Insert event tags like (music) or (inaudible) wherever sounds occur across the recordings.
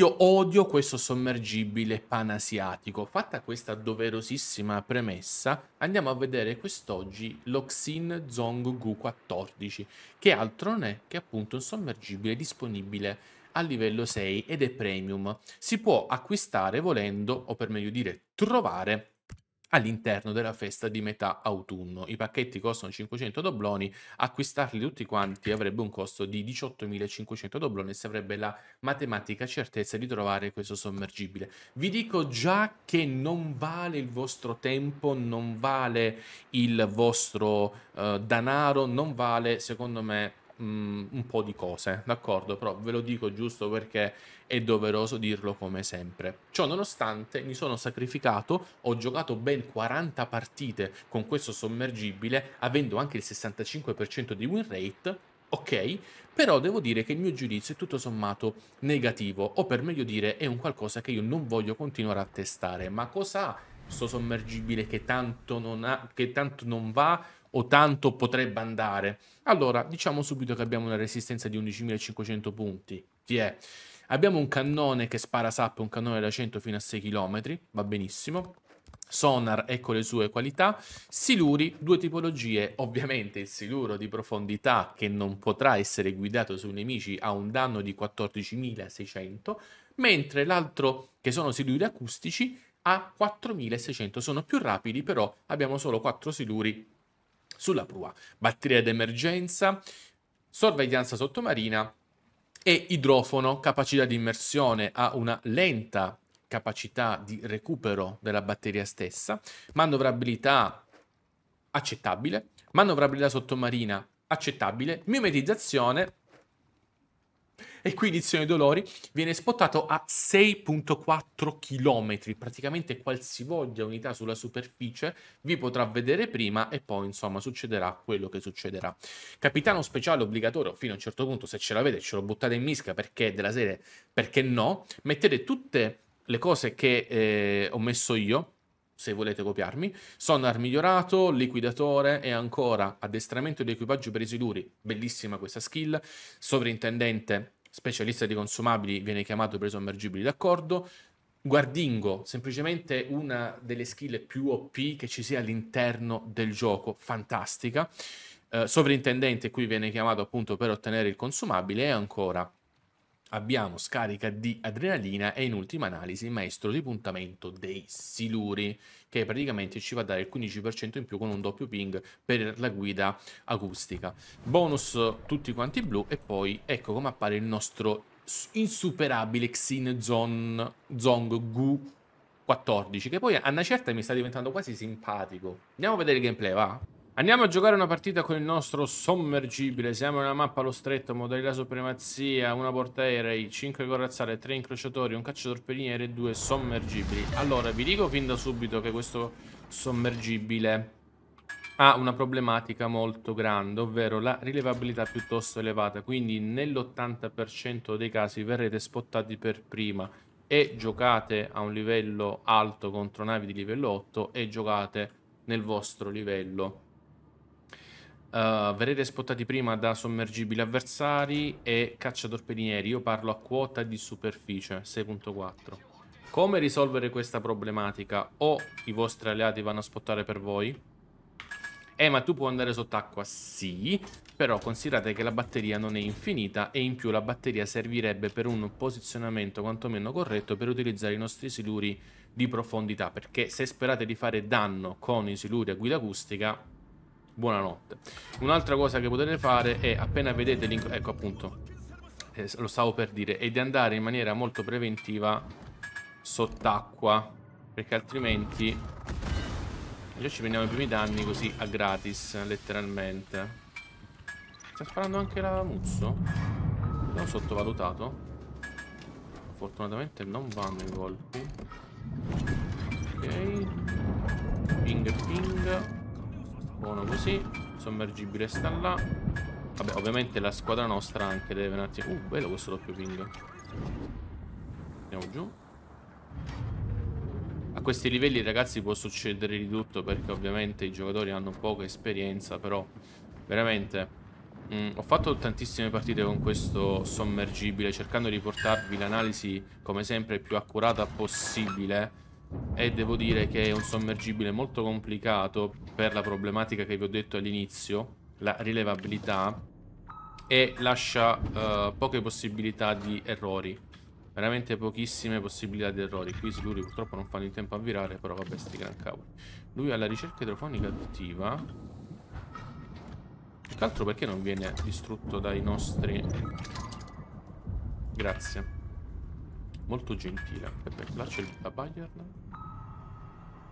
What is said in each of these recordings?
Io odio questo sommergibile panasiatico. Fatta questa doverosissima premessa, andiamo a vedere quest'oggi l'Oxin Zong Gu 14, che altro non è che appunto un sommergibile disponibile a livello 6 ed è premium. Si può acquistare volendo, o per meglio dire trovare, all'interno della festa di metà autunno. I pacchetti costano 500 dobloni, acquistarli tutti quanti avrebbe un costo di 18.500 dobloni e si avrebbe la matematica certezza di trovare questo sommergibile. Vi dico già che non vale il vostro tempo, non vale il vostro uh, denaro, non vale secondo me mm, un po' di cose, d'accordo? Però ve lo dico giusto perché è doveroso dirlo come sempre. Ciò nonostante mi sono sacrificato, ho giocato ben 40 partite con questo sommergibile, avendo anche il 65% di win rate, ok? Però devo dire che il mio giudizio è tutto sommato negativo, o per meglio dire è un qualcosa che io non voglio continuare a testare. Ma cos'ha questo sommergibile che tanto non, ha, che tanto non va o tanto potrebbe andare. Allora, diciamo subito che abbiamo una resistenza di 11.500 punti. Ti è. Abbiamo un cannone che spara SAP, un cannone da 100 fino a 6 km, va benissimo. Sonar, ecco le sue qualità. Siluri, due tipologie. Ovviamente il siluro di profondità che non potrà essere guidato sui nemici ha un danno di 14.600, mentre l'altro, che sono siluri acustici, ha 4.600. Sono più rapidi, però abbiamo solo 4 siluri sulla prua. Batteria d'emergenza, sorveglianza sottomarina e idrofono, capacità di immersione, ha una lenta capacità di recupero della batteria stessa, manovrabilità accettabile, manovrabilità sottomarina accettabile, mimetizzazione e qui i dolori, viene spottato a 6.4 km, praticamente qualsivoglia unità sulla superficie vi potrà vedere prima e poi insomma succederà quello che succederà. Capitano speciale obbligatorio fino a un certo punto, se ce l'avete ce lo buttate in misca perché della serie perché no, mettete tutte le cose che eh, ho messo io, se volete copiarmi, sonar migliorato, liquidatore e ancora addestramento di equipaggio per i siluri, bellissima questa skill, sovrintendente specialista di consumabili viene chiamato per i sommergibili d'accordo. Guardingo, semplicemente una delle skill più OP che ci sia all'interno del gioco, fantastica. Uh, sovrintendente qui viene chiamato appunto per ottenere il consumabile e ancora abbiamo scarica di adrenalina e in ultima analisi maestro di puntamento dei siluri che praticamente ci va a dare il 15% in più con un doppio ping per la guida acustica bonus tutti quanti blu e poi ecco come appare il nostro insuperabile Xin Zon, Zong Gu 14 che poi a una certa mi sta diventando quasi simpatico andiamo a vedere il gameplay va? Andiamo a giocare una partita con il nostro sommergibile. Siamo nella mappa allo stretto, modalità supremazia, una portaerei, 5 corazzate, 3 incrociatori, un cacciatorpediniere e 2 sommergibili. Allora, vi dico fin da subito che questo sommergibile ha una problematica molto grande, ovvero la rilevabilità piuttosto elevata, quindi nell'80% dei casi verrete spottati per prima e giocate a un livello alto contro navi di livello 8 e giocate nel vostro livello Uh, verrete spottati prima da sommergibili avversari e cacciatorpedinieri. Io parlo a quota di superficie 6.4. Come risolvere questa problematica? O i vostri alleati vanno a spottare per voi? Eh, ma tu puoi andare sott'acqua? Sì, però considerate che la batteria non è infinita e in più la batteria servirebbe per un posizionamento quantomeno corretto per utilizzare i nostri siluri di profondità, perché se sperate di fare danno con i siluri a guida acustica buonanotte. Un'altra cosa che potete fare è appena vedete l'incrocio, ecco appunto, eh, lo stavo per dire, è di andare in maniera molto preventiva sott'acqua, perché altrimenti già ci prendiamo i primi danni così a gratis, letteralmente. Sta sparando anche la Muzzo? L'ho sottovalutato. Fortunatamente non vanno i colpi. Ok. Ping ping. Buono così. Sommergibile sta là. Vabbè, ovviamente la squadra nostra anche deve un attimo... Uh, bello questo doppio ping. Andiamo giù. A questi livelli, ragazzi, può succedere di tutto perché ovviamente i giocatori hanno poca esperienza, però veramente Mm, ho fatto tantissime partite con questo sommergibile cercando di portarvi l'analisi come sempre più accurata possibile e devo dire che è un sommergibile molto complicato per la problematica che vi ho detto all'inizio, la rilevabilità e lascia uh, poche possibilità di errori. Veramente pochissime possibilità di errori. Qui Siluri purtroppo non fanno in tempo a virare, però vabbè sti gran cavoli. Lui ha la ricerca idrofonica attiva. Più che altro perché non viene distrutto dai nostri... Grazie. Molto gentile. Aspetta, là c'è la Bayern.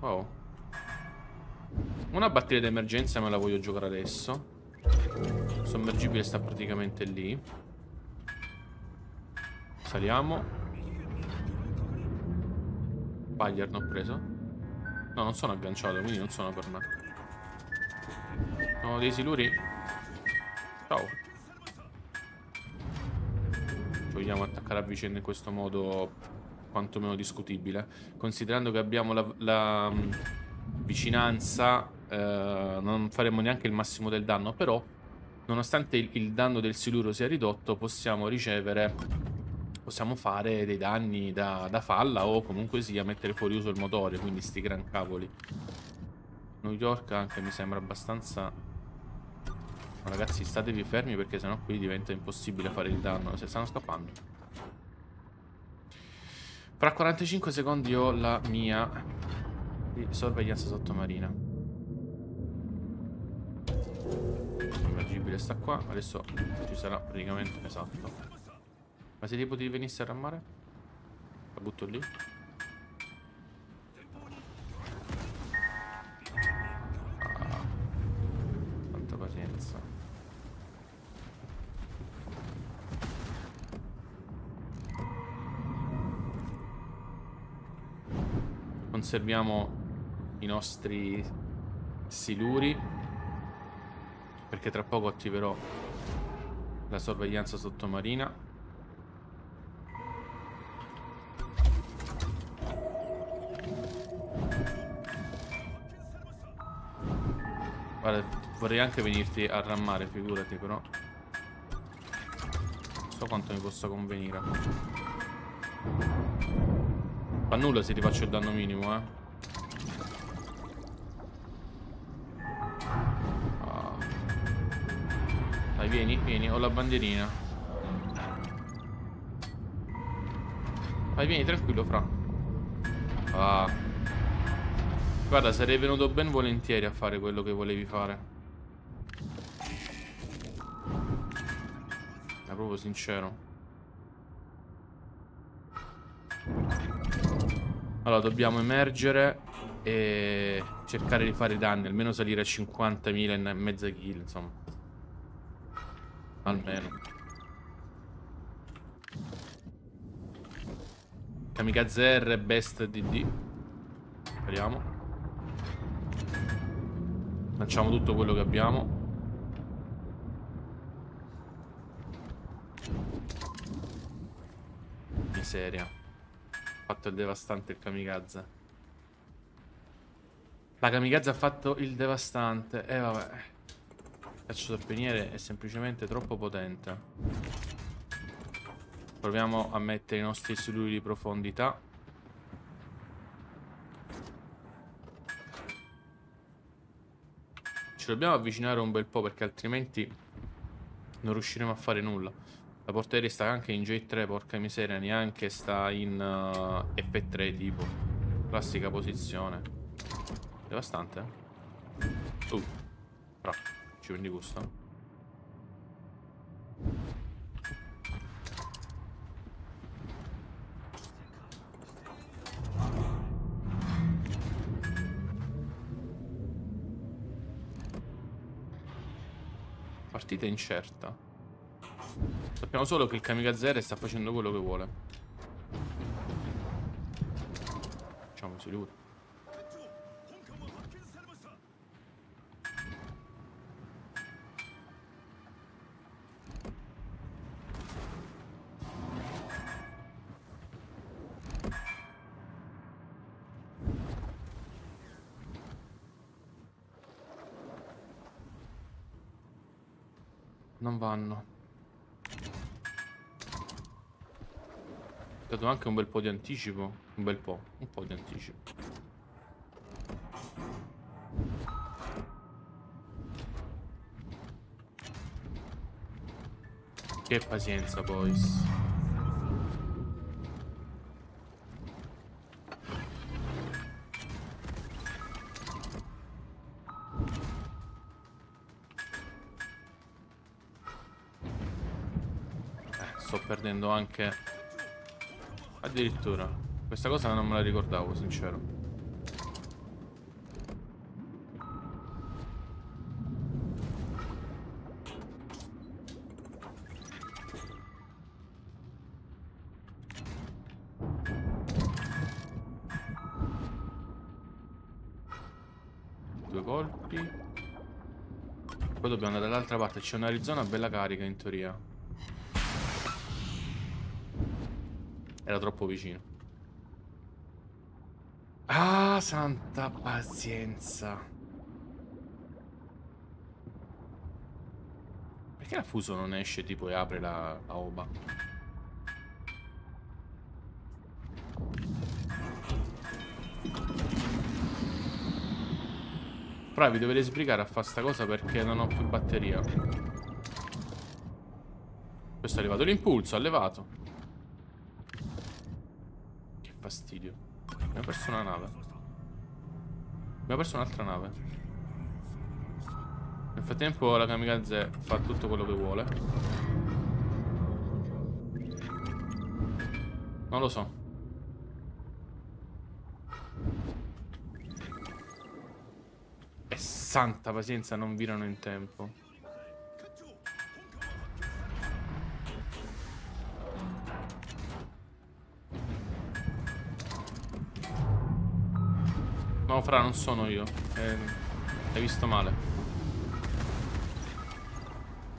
Wow. Una batteria d'emergenza me la voglio giocare adesso. Il sommergibile sta praticamente lì. Saliamo. Bayern ho preso. No, non sono agganciato, quindi non sono per me. No, dei siluri Ciao. Vogliamo attaccare a vicenda in questo modo quantomeno discutibile. Considerando che abbiamo la, la um, vicinanza, eh, non faremo neanche il massimo del danno, però nonostante il, il danno del siluro sia ridotto, possiamo ricevere, possiamo fare dei danni da, da falla o comunque sia mettere fuori uso il motore, quindi sti gran cavoli. New York anche mi sembra abbastanza ragazzi statevi fermi perché sennò qui diventa impossibile fare il danno. Se stanno scappando. Fra 45 secondi ho la mia sorveglianza sottomarina. Immergibile sta qua. Adesso ci sarà praticamente Esatto. Ma se tipo di venisse a rammare? La butto lì conserviamo i nostri siluri perché tra poco attiverò la sorveglianza sottomarina Guarda, vorrei anche venirti a rammare, figurati, però. Non so quanto mi possa convenire. Fa nulla se ti faccio il danno minimo, eh. Ah. Dai, vieni, vieni, ho la bandierina. Vai, vieni, tranquillo, fra. Ah. Guarda, sarei venuto ben volentieri a fare quello che volevi fare. Ma proprio sincero. Allora, dobbiamo emergere e cercare di fare danni, almeno salire a 50.000 e mezza kill, insomma. Almeno. Kamikaze R Best DD. Speriamo. Lanciamo tutto quello che abbiamo. Miseria fatto il devastante il kamikaze. La kamikaze ha fatto il devastante. E eh, vabbè. Il caccio torpeniere è semplicemente troppo potente. Proviamo a mettere i nostri siluri di profondità. Ci dobbiamo avvicinare un bel po' perché altrimenti non riusciremo a fare nulla. La portiere sta anche in J3, porca miseria, neanche sta in uh, F3 tipo. Classica posizione. Devastante. Eh? Uh. Però, ci prendi gusto. Partita incerta. Sappiamo solo che il kamikaze sta facendo quello che vuole. Facciamoci lui. Non vanno. Dato anche un bel po' di anticipo. Un bel po', un po' di anticipo. Che pazienza, boys. Eh, sto perdendo anche... Addirittura. Questa cosa non me la ricordavo, sincero. dobbiamo andare dall'altra parte. C'è un Arizona bella carica in teoria. Era troppo vicino. Ah, santa pazienza. Perché la fuso non esce tipo e apre la, la oba? Però vi dovete sbrigare a fare sta cosa perché non ho più batteria. Questo è arrivato l'impulso, ha levato. Fastidio. Abbiamo perso una nave. Abbiamo perso un'altra nave. Nel frattempo la kamikaze fa tutto quello che vuole. Non lo so. santa pazienza non virano in tempo. Fra, non sono io. Eh, hai visto male.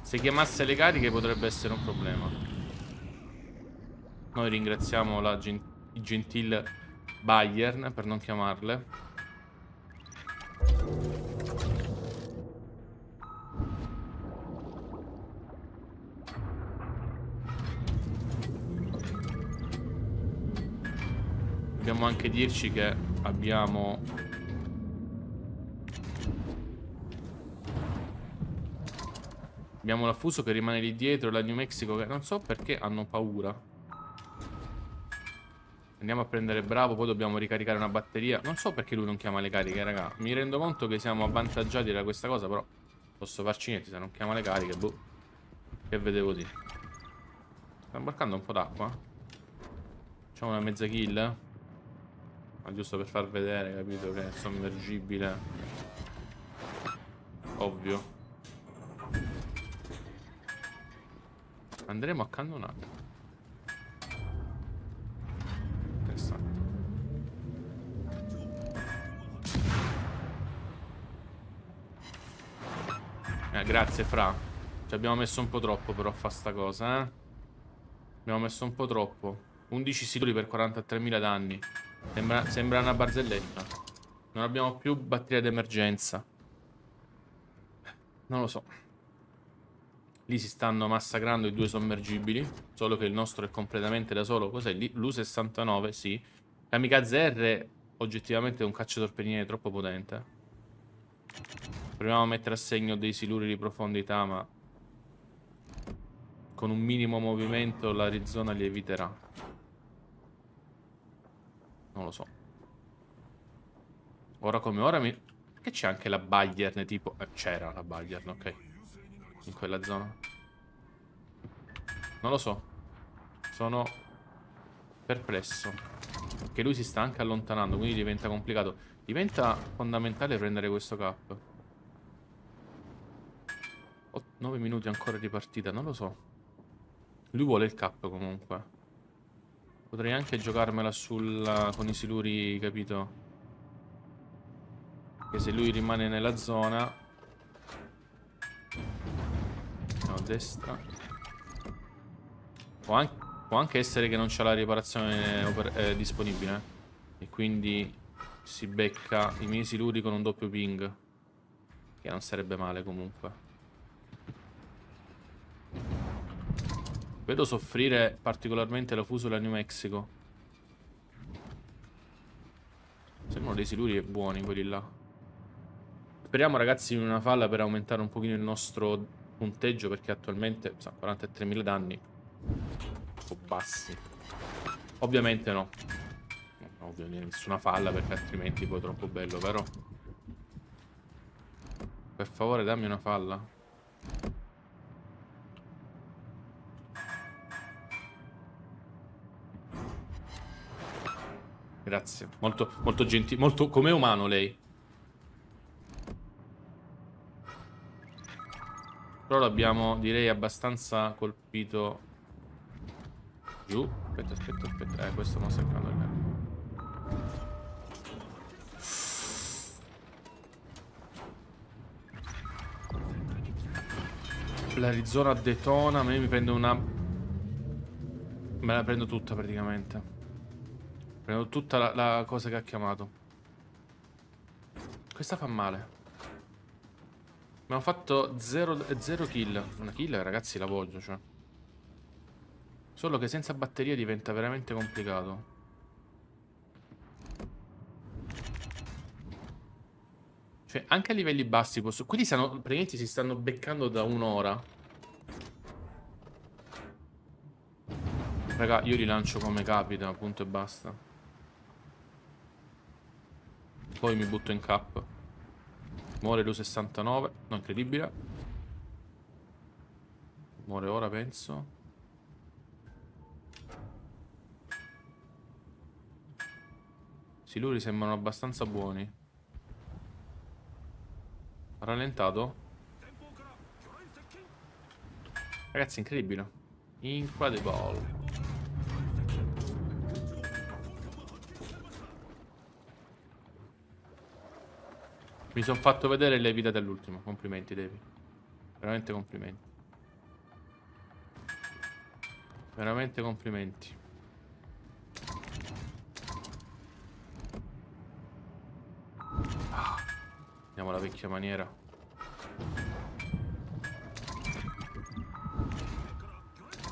Se chiamasse le cariche potrebbe essere un problema. Noi ringraziamo la gen il gentil Bayern per non chiamarle. Dobbiamo anche dirci che abbiamo... Abbiamo la Fuso che rimane lì dietro, la New Mexico che non so perché hanno paura. Andiamo a prendere Bravo, poi dobbiamo ricaricare una batteria. Non so perché lui non chiama le cariche, raga. Mi rendo conto che siamo avvantaggiati da questa cosa, però posso farci niente se non chiama le cariche, boh. Che vedevo di. Sta imbarcando un po' d'acqua. Facciamo una mezza kill. Ma giusto per far vedere, capito, che è sommergibile. Ovvio. Andremo a cannonare. Interessante. Eh, grazie Fra. Ci abbiamo messo un po' troppo però a fare sta cosa, eh. Abbiamo messo un po' troppo. 11 siluri per 43.000 danni. Sembra, sembra una barzelletta. Non abbiamo più batteria d'emergenza. Non lo so. Lì si stanno massacrando i due sommergibili. Solo che il nostro è completamente da solo. Cos'è lì? L'U-69, sì. Kamikaze R oggettivamente è un cacciatorpediniere troppo potente. Proviamo a mettere a segno dei siluri di profondità, ma... Con un minimo movimento l'Arizona li eviterà. Non lo so. Ora come ora mi... Che c'è anche la Bayern tipo... Eh, C'era la Bayern, ok. In quella zona. Non lo so. Sono perplesso. Perché lui si sta anche allontanando, quindi diventa complicato. Diventa fondamentale prendere questo cap. Ho 9 minuti ancora di partita, non lo so. Lui vuole il cap comunque. Potrei anche giocarmela sul, con i siluri, capito? Che se lui rimane nella zona... destra. Può anche, può anche essere che non c'è la riparazione eh, disponibile. E quindi si becca i miei siluri con un doppio ping. Che non sarebbe male comunque. Vedo soffrire particolarmente la fusola New Mexico. Sembrano dei siluri buoni quelli là. Speriamo ragazzi in una falla per aumentare un pochino il nostro punteggio perché attualmente sa, 43.000 danni. Po' bassi. Ovviamente no. Ovvio, nessuna falla perché altrimenti poi è troppo bello, vero? Per favore dammi una falla. Grazie. Molto, molto gentile. Molto come umano lei. Però l'abbiamo, direi, abbastanza colpito giù. Aspetta, aspetta, aspetta. Eh, questo non sta calando. L'Arizona detona, a me mi prende una... Me la prendo tutta praticamente. Prendo tutta la, la cosa che ha chiamato. Questa fa male. Abbiamo fatto 0 kill. Una kill, ragazzi, la voglio, cioè. Solo che senza batteria diventa veramente complicato. Cioè, anche a livelli bassi posso... Quelli stanno... Praticamente si stanno beccando da un'ora. Raga, io li lancio come capita, punto e basta. Poi mi butto in cap. Muore l'U69. No, incredibile. Muore ora, penso. Sì, loro sembrano abbastanza buoni. Rallentato? Ragazzi, incredibile. Incredible. Mi sono fatto vedere le vite dell'ultimo. Complimenti, Devi. Veramente complimenti. Veramente complimenti. Andiamo alla vecchia maniera.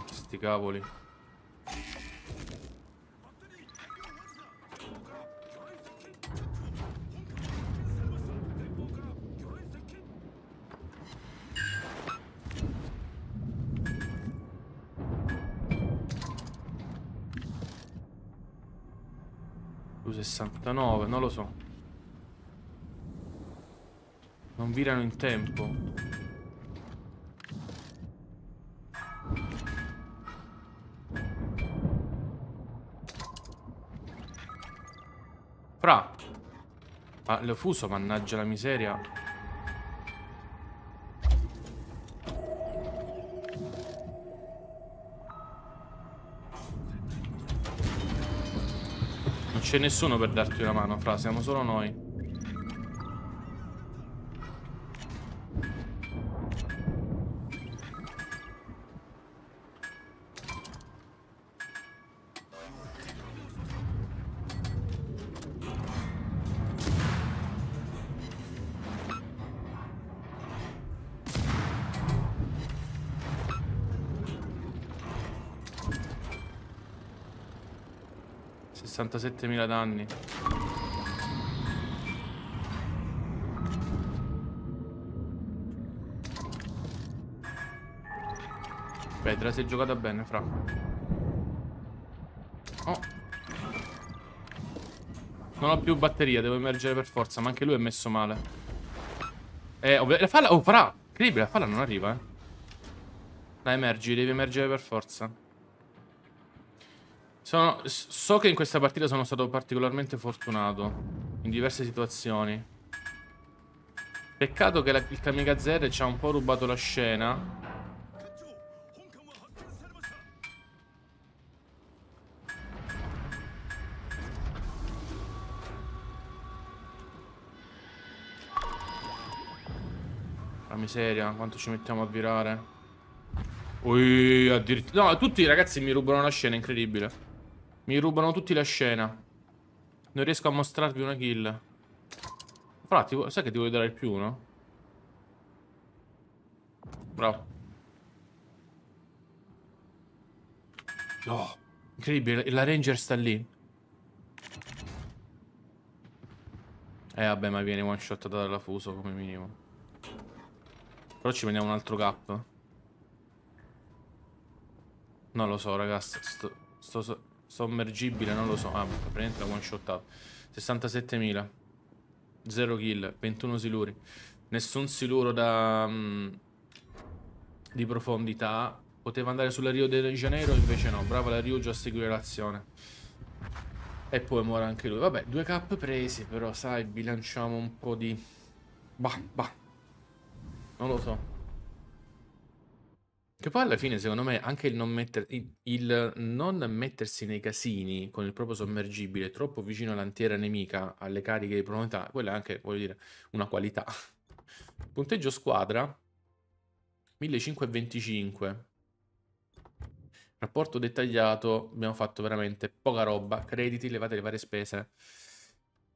Sti cavoli. U69, non lo so. Non virano in tempo. Fra. Ah, l'ho fuso, mannaggia la miseria. C'è nessuno per darti una mano, Fra, siamo solo noi. 67.000 danni. Beh, te la sei giocata bene, fra. Oh. Non ho più batteria, devo emergere per forza, ma anche lui è messo male. Eh, la falla... Oh, fra! Incredibile, la falla non arriva, eh. Dai, emergi, devi emergere per forza. Sono, so che in questa partita sono stato particolarmente fortunato in diverse situazioni. Peccato che la, il Kamikaze ci ha un po' rubato la scena. La miseria, quanto ci mettiamo a virare. Ui, addirittura... No, tutti i ragazzi mi rubano la scena, incredibile. Mi rubano tutti la scena. Non riesco a mostrarvi una kill. Fra, sai che ti voglio dare il più uno? Bravo. Oh, incredibile, la Ranger sta lì. Eh vabbè, ma viene one shot dalla fuso come minimo. Però ci prendiamo un altro cap. Non lo so, ragazzi. Sto, sto sommergibile, non lo so. Ah, praticamente l'ha one shotato. 67.000. 0 kill, 21 siluri. Nessun siluro da... Um, di profondità. Poteva andare sulla Rio de Janeiro, invece no. Brava la Rio già a seguire l'azione. E poi muore anche lui. Vabbè, due cap presi, però sai, bilanciamo un po' di... Bah, bah. Non lo so. Che poi alla fine, secondo me, anche il non, metter, il, il non mettersi nei casini con il proprio sommergibile troppo vicino all'antiera nemica, alle cariche di profondità, quella è anche, voglio dire, una qualità. (laughs) Punteggio squadra 1525. Rapporto dettagliato, abbiamo fatto veramente poca roba, crediti, levate le varie spese.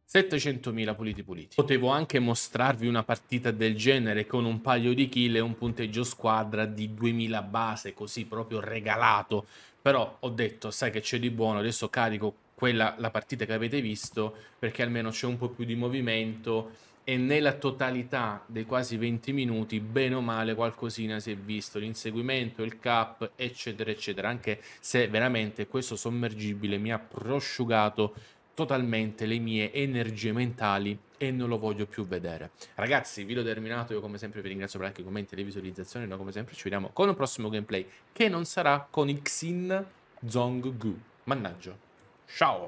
700.000 puliti puliti. Potevo anche mostrarvi una partita del genere con un paio di kill e un punteggio squadra di 2000 base, così proprio regalato. Però ho detto, sai che c'è di buono, adesso carico quella, la partita che avete visto, perché almeno c'è un po' più di movimento e nella totalità dei quasi 20 minuti, bene o male, qualcosina si è visto, l'inseguimento, il cap, eccetera, eccetera, anche se veramente questo sommergibile mi ha prosciugato totalmente le mie energie mentali e non lo voglio più vedere. Ragazzi, video terminato, io come sempre vi ringrazio per like, commenti e le visualizzazioni, noi come sempre ci vediamo con un prossimo gameplay che non sarà con il Xin Zong Gu. Mannaggia. Ciao!